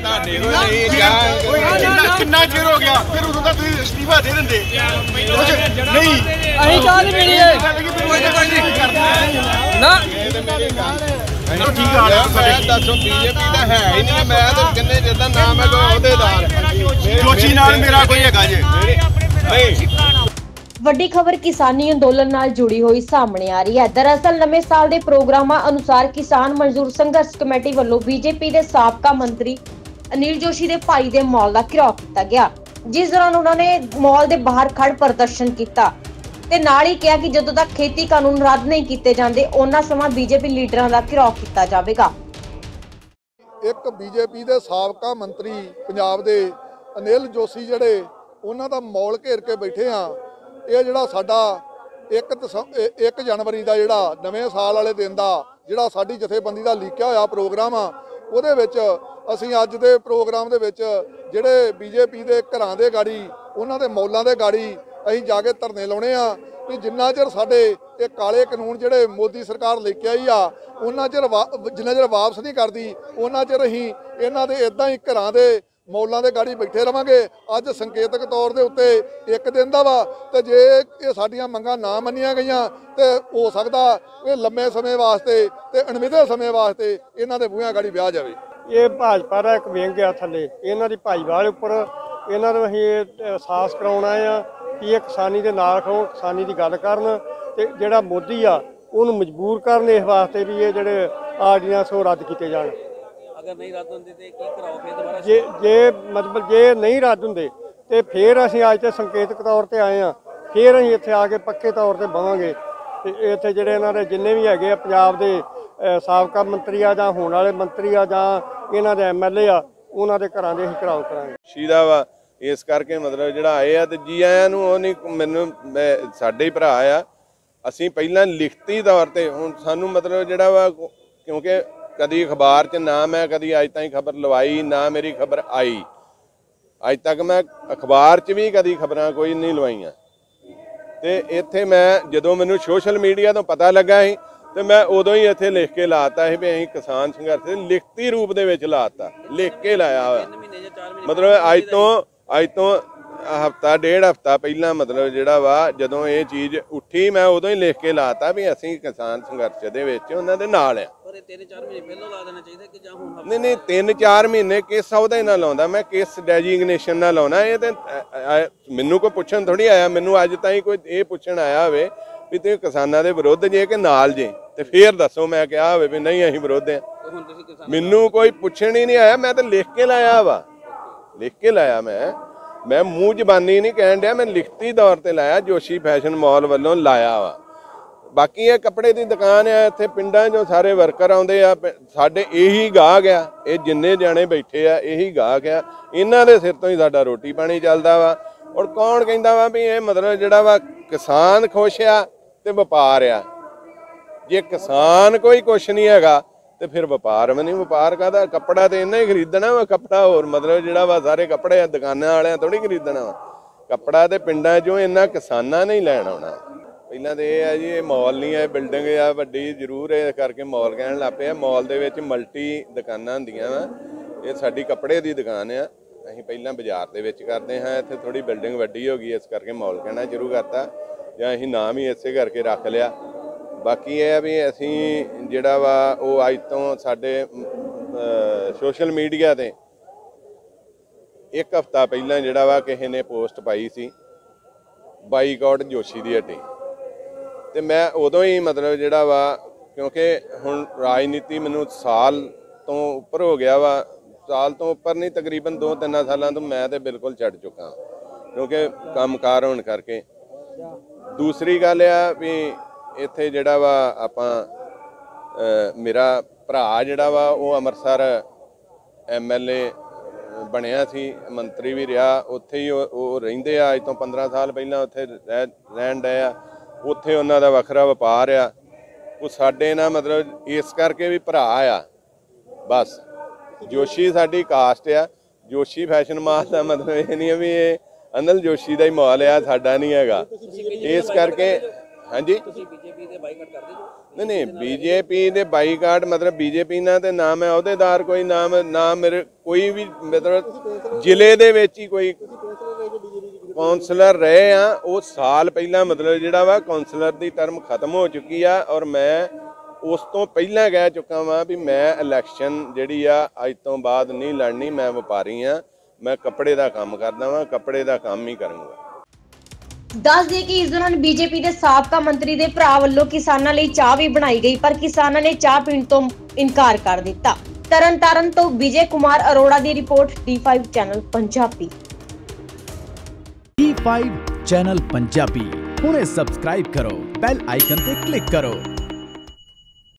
ਤੁਹਾਡੇ ਕੋਲ ਨਹੀਂ ਜਾਂ ਕਿੰਨਾ ਚਿਰ ਹੋ ਗਿਆ? ਫਿਰ ਉਦੋਂ ਦਾ ਤੁਸੀਂ ਅਸਤੀਫਾ ਦੇ ਦਿੰਦੇ। ਨਹੀਂ। ਅਸੀਂ ਚਾਹ ਨਹੀਂ ਪੀਣੀ ਏ ਨਾ। ਠੀਕ ਆ ਯਾਰ ਮੈਂ ਦੱਸੋ ਬੀਜੇਪੀ ਦਾ ਹੈ ਹੀ ਨਹੀਂ। ਮੈਂ ਤਾਂ ਕਿੰਨੇ ਜਿੱਦਾਂ ਨਾਮ ਹੈ ਕੋਈ ਅਹੁਦੇਦਾਰ ਜੋਸ਼ੀ ਨਾਲ ਮੇਰਾ ਕੋਈ ਹੈਗਾ ਜੇ। ਨਹੀਂ ਵੱਡੀ ਖਬਰ ਕਿਸਾਨੀ ਅੰਦੋਲਨ ਨਾਲ ਜੁੜੀ ਹੋਈ ਸਾਹਮਣੇ ਆ ਰਹੀ ਹੈ। ਦਰਅਸਲ ਨਵੇਂ ਸਾਲ ਦੇ ਪ੍ਰੋਗਰਾਮਾਂ ਅਨੁਸਾਰ ਕਿਸਾਨ ਮਜ਼ਦੂਰ ਸੰਘਰਸ਼ ਕਮੇਟੀ ਵੱਲੋਂ ਬੀਜੇਪੀ ਦੇ ਸਾਬਕਾ ਮੰਤਰੀ ਅਨਿਲ ਜੋਸ਼ੀ ਦੇ ਭਾਈ ਦੇ ਮਾਲ ਦਾ ਘਿਰਾਓ ਕੀਤਾ ਗਿਆ, ਜਿਸ ਦੌਰਾਨ ਉਹਨਾਂ ਨੇ ਮਾਲ ਦੇ ਬਾਹਰ ਖੜ ਪ੍ਰਦਰਸ਼ਨ ਕੀਤਾ ਤੇ ਨਾਲ ਹੀ ਕਿਹਾ ਕਿ ਜਦੋਂ ਤੱਕ ਖੇਤੀ ਕਾਨੂੰਨ ਰੱਦ ਨਹੀਂ ਕੀਤੇ ਜਾਂਦੇ, ਉਹਨਾਂ ਸਮਾਂ ਬੀਜੇਪੀ ਲੀਡਰਾਂ ਦਾ ਘਿਰਾਓ ਕੀਤਾ ਜਾਵੇਗਾ। ਇੱਕ ਬੀਜੇਪੀ ਦੇ ਸਾਬਕਾ ਮੰਤਰੀ ਪੰਜਾਬ ਦੇ ਅਨਿਲ ਜੋਸ਼ੀ ਜਿਹੜੇ, ਉਹਨਾਂ ਦਾ ਮੌਲ ਘੇਰ ਕੇ ਬੈਠੇ ਆ ਇਹ ਜਿਹੜਾ ਸਾਡਾ 1 1 ਜਨਵਰੀ ਦਾ ਜਿਹੜਾ ਨਵੇਂ ਸਾਲ ਵਾਲੇ ਦਿਨ ਦਾ ਜਿਹੜਾ ਸਾਡੀ ਜਥੇਬੰਦੀ ਦਾ ਲੀਕਿਆ ਹੋਇਆ ਪ੍ਰੋਗਰਾਮ ਆ ਉਹਦੇ ਵਿੱਚ ਅਸੀਂ ਅੱਜ ਦੇ ਪ੍ਰੋਗਰਾਮ ਦੇ ਵਿੱਚ ਜਿਹੜੇ ਬੀਜੇਪੀ ਦੇ ਘਰਾਂ ਦੇ ਗਾੜੀ, ਉਹਨਾਂ ਦੇ ਮੌਲਾਂ ਦੇ ਗਾੜੀ ਅਸੀਂ ਜਾ ਕੇ ਧਰਨੇ ਲਾਉਣੇ ਆ ਕਿ ਜਿੰਨਾ ਚਿਰ ਸਾਡੇ ਇਹ ਕਾਲੇ ਕਾਨੂੰਨ ਜਿਹੜੇ ਮੋਦੀ ਸਰਕਾਰ ਲੈ ਕੇ ਆਈ ਆ, ਉਹਨਾਂ ਚਿਰ ਵਾ- ਜਿੰਨਾ ਚਿਰ ਵਾਪਸ ਨਹੀਂ ਕਰਦੀ, ਉਹਨਾਂ ਚਿਰ ਅਸੀਂ ਇਹਨਾਂ ਦੇ ਇਦਾਂ ਹੀ ਘਰਾਂ ਦੇ ਮੌਲਾਂ ਦੇ ਗਾੜੀ ਬੈਠੇ ਰਵਾਂਗੇ। ਅੱਜ ਸੰਕੇਤਕ ਤੌਰ ਦੇ ਉੱਤੇ ਇੱਕ ਦਿਨ ਦਾ ਵਾ ਤੇ ਜੇ ਇਹ ਸਾਡੀਆਂ ਮੰਗਾਂ ਨਾ ਮੰਨੀਆਂ ਗਈਆਂ ਤੇ ਹੋ ਸਕਦਾ ਇਹ ਲੰਮੇ ਸਮੇਂ ਵਾਸਤੇ ਤੇ ਅਣਮਿੱਥੇ ਸਮੇਂ ਵਾਸਤੇ ਇਹਨਾਂ ਦੇ ਬੂਹਿਆਂ ਗਾੜੀ ਵਿਆਹ ਜਾਵੇ। ਇਹ ਭਾਜਪਾ ਦਾ ਇੱਕ ਵਿੰਗ ਆ ਥੱਲੇ। ਇਹਨਾਂ ਦੀ ਭਾਈਵਾਲ ਉੱਪਰ। ਇਹਨਾਂ ਨੂੰ ਅਸੀਂ ਇਹ ਅਹਿਸਾਸ ਕਰਾਉਣ ਆਏ ਆ ਕਿ ਇਹ ਕਿਸਾਨੀ ਦੇ ਨਾਲ ਖੜੋ ਕਿਸਾਨੀ ਦੀ ਗੱਲ ਕਰਨ ਤੇ ਜਿਹੜਾ ਮੋਦੀ ਆ, ਉਹਨੂੰ ਮਜਬੂਰ ਕਰਨ ਇਸ ਵਾਸਤੇ ਵੀ ਇਹ ਜਿਹੜੇ ਆਰਡੀਨੈਂਸ ਉਹ ਰੱਦ ਕੀਤੇ ਜਾਣ। ਅਗਰ ਨਹੀਂ ਰੱਦ ਹੁੰਦੀ ਤੇ ਕੀ ਕਰਾਓ? ਫੇਰ ਦੁਬਾਰਾ ਜੇ ਜੇ ਮਤਲਬ ਜੇ ਨਹੀਂ ਰੱਦ ਹੁੰਦੇ ਤੇ ਫਿਰ ਅਸੀਂ ਅੱਜ ਤੇ ਸੰਕੇਤਕ ਤੌਰ ਤੇ ਆਏ ਆ ਫਿਰ ਅਸੀਂ ਇੱਥੇ ਆ ਕੇ ਪੱਕੇ ਤੌਰ ਤੇ ਬਵਾਂਗੇ। ਤੇ ਇੱਥੇ ਜਿਹੜੇ ਇਹਨਾਂ ਦੇ ਜਿੰਨੇ ਵੀ ਹੈਗੇ ਆ ਪੰਜਾਬ ਦੇ ਸਾਬਕਾ ਮੰਤਰੀ ਆ ਜਾਂ ਹੋਣ ਵਾਲੇ ਮੰਤਰੀ ਆ ਜਾਂ ਇਹਨਾਂ ਦੇ ਐਮਐਲਏ ਆ ਉਹਨਾਂ ਦੇ ਘਰਾਂ ਦੇ ਅਸੀਂ ਘਰਾਓ ਕਰਾਂਗੇ। ਸ਼ੀਦਾ ਵਾ ਇਸ ਕਰਕੇ ਮਤਲਬ ਜਿਹੜਾ ਆਏ ਆ ਤੇ ਜੀ ਆਇਆਂ ਨੂੰ ਉਹ ਨਹੀਂ ਮੈਨੂੰ ਮੈਂ ਸਾਡੇ ਹੀ ਭਰਾ ਆ। ਅਸੀਂ ਪਹਿਲਾਂ ਲਿਖਤੀ ਤੌਰ ਤੇ ਹੁਣ ਸਾਨੂੰ ਮਤਲਬ ਜਿਹੜਾ ਵਾ ਕਿਉਂਕਿ ਕਦੀ ਅਖਬਾਰ 'ਚ ਨਾ ਮੈਂ ਕਦੀ ਅੱਜ ਤਾਈਂ ਖਬਰ ਲਵਾਈ ਨਾ ਮੇਰੀ ਖਬਰ ਆਈ। ਅੱਜ ਤੱਕ ਮੈਂ ਅਖਬਾਰ 'ਚ ਵੀ ਕਦੀ ਖਬਰਾਂ ਕੋਈ ਨਹੀਂ ਲਵਾਈਆਂ। ਤੇ ਇੱਥੇ ਮੈਂ ਜਦੋਂ ਮੈਨੂੰ ਸੋਸ਼ਲ ਮੀਡੀਆ ਤੋਂ ਪਤਾ ਲੱਗਾ ਸੀ ਤੇ ਮੈਂ ਉਦੋਂ ਹੀ ਇੱਥੇ ਲਿਖ ਕੇ ਲਾਤਾ ਸੀ ਵੀ ਅਸੀਂ ਕਿਸਾਨ ਸੰਘਰਸ਼ ਦੇ ਲਿਖਤੀ ਰੂਪ ਦੇ ਵਿੱਚ ਲਾਤਾ ਲਿਖ ਕੇ ਲਾਇਆ ਹੋਇਆ। ਮਹੀਨੇ ਜਾਂ 4 ਮਹੀਨੇ ਮਤਲਬ ਅੱਜ ਤੋਂ ਅੱਜ ਤੋਂ ਹਫਤਾ ਡੇਢ ਹਫਤਾ ਪਹਿਲਾਂ ਮਤਲਬ ਜਿਹੜਾ ਵਾ ਜਦੋਂ ਇਹ ਚੀਜ਼ ਉੱਠੀ ਮੈਂ ਉਦੋਂ ਹੀ ਲਿਖ ਕੇ ਲਾਤਾ ਵੀ ਅਸੀਂ ਕਿਸਾਨ ਸੰਘਰਸ਼ ਦੇ ਵਿੱਚ ਉਹਨਾਂ ਦੇ ਨਾਲ ਆ। ਪਰ ਇਹ 3-4 ਮਹੀਨੇ ਪਹਿਲਾਂ ਲਾ ਦੇਣਾ ਚਾਹੀਦਾ ਕਿ ਜਾਂ ਹੁਣ ਨਹੀਂ ਨਹੀਂ ਤਿੰਨ ਚਾਰ ਮਹੀਨੇ ਕਿਸ ਅਹੁਦੇ ਨਾਲ ਲਾਉਂਦਾ। ਮੈਂ ਕਿਸ ਡੈਜਿਗਨੇਸ਼ਨ ਨਾਲ ਲਾਉਣਾ। ਇਹ ਤੇ ਮੈਨੂੰ ਕੋਈ ਪੁੱਛਣ ਥੋੜੀ ਆਇਆ। ਮੈਨੂੰ ਅੱਜ ਤਾਈਂ ਕੋਈ ਇਹ ਪੁੱਛਣ ਆਇਆ ਹੋਵੇ ਵੀ ਤੁਸੀਂ ਕਿਸਾਨਾਂ ਦੇ ਵਿਰੁੱਧ ਜੇ ਕਿ ਨਾਲ ਜੇ? ਤੇ ਫੇਰ ਦੱਸੋ ਮੈਂ ਕਿਹਾ ਹੋਵੇ ਵੀ ਨਹੀਂ ਅਸੀਂ ਵਿਰੁੱਧ ਆ ਮੈਨੂੰ ਕੋਈ ਪੁੱਛਣ ਹੀ ਨਹੀਂ ਆਇਆ। ਮੈਂ ਤਾਂ ਲਿਖ ਕੇ ਲਾਇਆ ਵਾ। ਲਿਖ ਕੇ ਲਾਇਆ ਮੈਂ। ਮੈਂ ਮੂੰਹ ਜ਼ਬਾਨੀ ਨਹੀਂ ਕਹਿਣ ਡਿਆ। ਮੈਂ ਲਿਖਤੀ ਤੌਰ ਤੇ ਲਾਇਆ। ਜੋਸ਼ੀ ਫੈਸ਼ਨ ਮਾਲ ਵੱਲੋਂ ਲਾਇਆ ਵਾ। ਬਾਕੀ ਇਹ ਕੱਪੜੇ ਦੀ ਦੁਕਾਨ ਆ, ਇੱਥੇ ਪਿੰਡਾਂ 'ਚੋਂ ਸਾਰੇ ਵਰਕਰ ਆਉਂਦੇ ਆ, ਪ- ਸਾਡੇ ਇਹੀ ਗਾਹਕ ਆ, ਇਹ ਜਿੰਨੇ ਜਾਣੇ ਬੈਠੇ ਆ, ਇਹੀ ਗਾਹਕ ਆ, ਇਹਨਾਂ ਦੇ ਸਿਰ ਤੋਂ ਹੀ ਸਾਡਾ ਰੋਟੀ ਪਾਣੀ ਚੱਲਦਾ ਵਾ। ਔਰ ਕੌਣ ਕਹਿੰਦਾ ਵਾ ਵੀ ਇਹ ਮਤਲਬ ਜਿਹੜਾ ਵਾ ਕਿਸਾਨ ਖੁਸ਼ ਆ ਤੇ ਵਪਾਰ ਆ। ਜੇ ਕਿਸਾਨ ਕੋਈ ਕੁਛ ਨਹੀਂ ਹੈਗਾ ਤੇ ਫਿਰ ਵਪਾਰ ਵੀ ਨਹੀਂ, ਵਪਾਰ ਕਾਹਦਾ? ਕੱਪੜਾ ਤੇ ਇੰਨਾ ਹੀ ਖਰੀਦਣਾ ਵਾ, ਕੱਪੜਾ ਹੋਰ ਮਤਲਬ ਜਿਹੜਾ ਵਾ ਸਾਰੇ ਕੱਪੜੇ ਆ, ਦੁਕਾਨਾਂ ਵਾਲਿਆਂ ਥੋੜੀ ਖਰੀਦਣਾ ਵਾ। ਕੱਪੜਾ ਤੇ ਪਿੰਡਾਂ 'ਚੋਂ ਇੰਨਾ ਕਿਸਾਨਾਂ ਨੇ ਹੀ ਲੈਣ ਆਉਣਾ। ਪਹਿਲਾਂ ਤੇ ਇਹ ਆ ਜੀ, ਇਹ ਮਾਲ ਨਹੀਂ ਹੈ ਬਿਲਡਿੰਗ ਆ, ਵੱਡੀ ਜ਼ਰੂਰ ਇਹ ਕਰਕੇ ਮਾਲ ਕਹਿਣ ਲੱਗ ਪਿਆ। ਆ ਮਾਲ ਦੇ ਵਿੱਚ ਮਲਟੀ ਦੁਕਾਨਾਂ ਹੁੰਦੀਆਂ ਵਾ। ਇਹ ਸਾਡੀ ਕੱਪੜੇ ਦੀ ਦੁਕਾਨ ਆ। ਅਸੀਂ ਪਹਿਲਾਂ ਬਾਜ਼ਾਰ ਦੇ ਵਿੱਚ ਕਰਦੇ ਹਾਂ। ਇੱਥੇ ਥੋੜੀ ਬਿਲਡਿੰਗ ਵੱਡੀ ਹੋ ਗਈ, ਇਸ ਕਰਕੇ ਮਾਲ ਕਹਿਣਾ ਸ਼ੁਰੂ ਕਰਤਾ। ਜਾਂ ਅਸੀਂ ਨਾਮ ਹੀ ਇਸੇ ਕਰਕੇ ਰੱਖ ਲਿਆ। ਬਾਕੀ ਇਹ ਆ ਵੀ ਅਸੀਂ ਜਿਹੜਾ ਵਾ, ਉਹ ਅੱਜ ਤੋਂ ਸਾਡੇ ਸੋਸ਼ਲ ਮੀਡੀਆ ਤੇ ਇੱਕ ਹਫਤਾ ਪਹਿਲਾਂ ਜਿਹੜਾ ਵਾ, ਕਿਸੇ ਨੇ ਪੋਸਟ ਪਾਈ ਸੀ। ਬਾਈਕਾਟ ਜੋਸ਼ੀ ਦੀ ਹੱਟੀ ਤੇ ਮੈਂ ਉਦੋਂ ਹੀ ਮਤਲਬ ਜਿਹੜਾ ਵਾ, ਕਿਉਂਕਿ ਹੁਣ ਰਾਜਨੀਤੀ ਮੈਨੂੰ ਸਾਲ ਤੋਂ ਉੱਪਰ ਹੋ ਗਿਆ ਵਾ, ਸਾਲ ਤੋਂ ਉੱਪਰ ਨਹੀਂ, ਤਕਰੀਬਨ 2-3 ਸਾਲਾਂ ਤੋਂ ਮੈਂ ਤੇ ਬਿਲਕੁਲ ਛੱਡ ਚੁੱਕਾ ਹਾਂ। ਕਿਉਂਕਿ ਕੰਮਕਾਰ ਹੋਣ ਕਰਕੇ ਦੂਸਰੀ ਗੱਲ ਆ ਵੀ ਇੱਥੇ ਜਿਹੜਾ ਵਾ ਆਪਾਂ ਮੇਰਾ ਭਰਾ ਜਿਹੜਾ ਵਾ, ਉਹ ਅੰਮ੍ਰਿਤਸਰ ਐਮਐਲਏ ਬਣਿਆ ਸੀ, ਮੰਤਰੀ ਵੀ ਰਿਹਾ, ਉੱਥੇ ਹੀ ਉਹ ਉਹ ਰਹਿੰਦੇ ਆ ਅੱਜ ਤੋਂ 15 ਸਾਲ ਪਹਿਲਾਂ ਉੱਥੇ ਰਹਿ- ਰਹਿਣ ਡਏ ਆ ਉੱਥੇ ਉਹਨਾਂ ਦਾ ਵੱਖਰਾ ਵਪਾਰ ਆ। ਉਹ ਸਾਡੇ ਨਾਲ ਮਤਲਬ ਇਸ ਕਰਕੇ ਵੀ ਭਰਾ ਆ। ਬਸ। ਜੋਸ਼ੀ ਸਾਡੀ ਕਾਸਟ ਆ। ਜੋਸ਼ੀ ਫੈਸ਼ਨ ਮਾਲ ਦਾ ਮਤਲਬ ਇਹ ਨਹੀਂ ਆ ਵੀ ਇਹ ਅਨਲ ਜੋਸ਼ੀ ਦਾ ਹੀ ਮਾਲ ਆ ਸਾਡਾ ਨਹੀਂ ਹੈਗਾ। ਇਸ ਕਰਕੇ ਹਾਂਜੀ? ਤੁਸੀਂ ਬੀਜੇਪੀ ਦੇ ਬਾਈਕਾਟ ਕਰਦੇ ਜੋ? ਨਹੀਂ ਨਹੀਂ ਬੀਜੇਪੀ ਦੇ ਬਾਈਕਾਟ ਮਤਲਬ ਬੀਜੇਪੀ ਨਾਲ ਤੇ ਨਾਮ ਹੈ ਅਹੁਦੇਦਾਰ ਕੋਈ ਨਾਮ ਨਾਮ ਮੇਰੇ ਕੋਈ ਵੀ ਮਤਲਬ ਜ਼ਿਲ੍ਹੇ ਦੇ ਵਿੱਚ ਹੀ ਕੋਈ ਕਾਉਂਸਲਰ ਰਹੇ ਆ, ਉਹ ਸਾਲ ਪਹਿਲਾਂ ਮਤਲਬ ਜਿਹੜਾ ਵਾ ਕਾਉਂਸਲਰ ਦੀ ਟਰਮ ਖਤਮ ਹੋ ਚੁੱਕੀ ਆ ਔਰ ਮੈਂ ਉਸ ਤੋਂ ਪਹਿਲਾਂ ਕਹਿ ਚੁੱਕਾ ਵਾਂ ਵੀ ਮੈਂ ਇਲੈਕਸ਼ਨ ਜਿਹੜੀ ਆ, ਅੱਜ ਤੋਂ ਬਾਅਦ ਨਹੀਂ ਲੜਨੀ, ਮੈਂ ਵਪਾਰੀ ਆ, ਮੈਂ ਕੱਪੜੇ ਦਾ ਕੰਮ ਕਰਦਾ ਵਾਂ, ਕੱਪੜੇ ਦਾ ਕੰਮ ਹੀ ਕਰੂੰਗਾ। ਦੱਸ ਦਈਏ ਕਿ ਇਸ ਦੌਰਾਨ ਬੀਜੇਪੀ ਦੇ ਸਾਬਕਾ ਮੰਤਰੀ ਦੇ ਭਰਾ ਵੱਲੋਂ ਕਿਸਾਨਾਂ ਲਈ ਚਾਹ ਵੀ ਬਣਾਈ ਗਈ, ਪਰ ਕਿਸਾਨਾਂ ਨੇ ਚਾਹ ਪੀਣ ਤੋਂ ਇਨਕਾਰ ਕਰ ਦਿੱਤਾ। ਤਰਨਤਾਰਨ ਤੋਂ ਵਿਜੇ ਕੁਮਾਰ ਅਰੋੜਾ ਦੀ report D5 channel Punjabi. D5 channel Punjabi ਹੁਣੇ ਸਬਸਕ੍ਰਾਈਬ ਕਰੋ ਬੈਲ ਆਈਕਨ ਤੇ ਕਲਿੱਕ ਕਰੋ